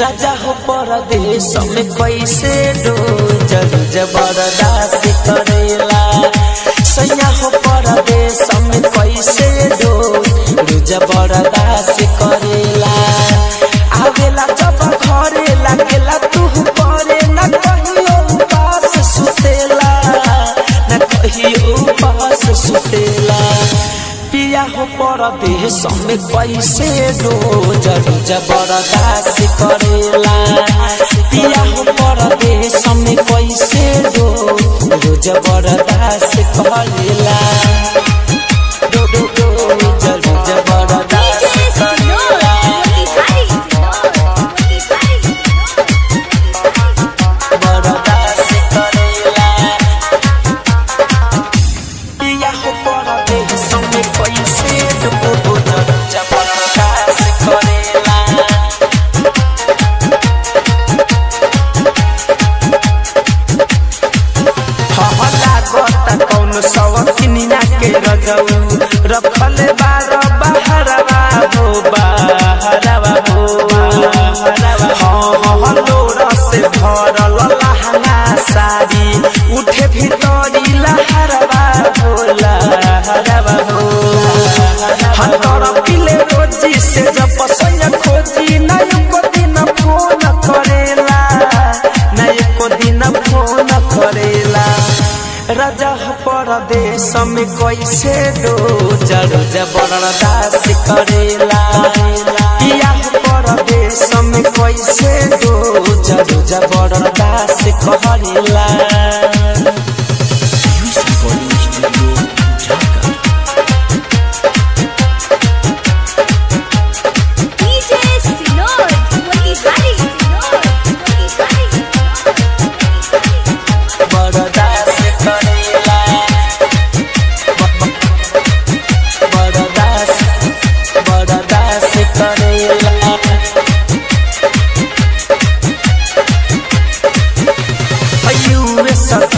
राजा हो परदेश में कैसे दो जरू ज़बरदस्त करेला। सैया हो परदेश में कैसे दो ज़बरदस्त करेला। परदेश में कैसे रोज बर्दाश्त करेला। पिया हो परदेश में कैसे रोज बर्दाश्त करेला। रजऊ रखल बार बहरवा हो बहरवा हो हाँ हाँ से भरल लहंगा साड़ी उठे भीतरी लहरवा हो लहरवा हो हतर पिले रोजी से जब पसंद खोजी ना एको दिन फ़ोन करेला ना एको दिन फ़ोन राजा परदेश में कैसे दो जरू ज़बरदस्त करेला पिया परदेश में कैसे दो जरू करे करेला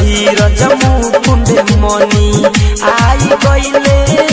सधीर कुंडे मनी आई गईले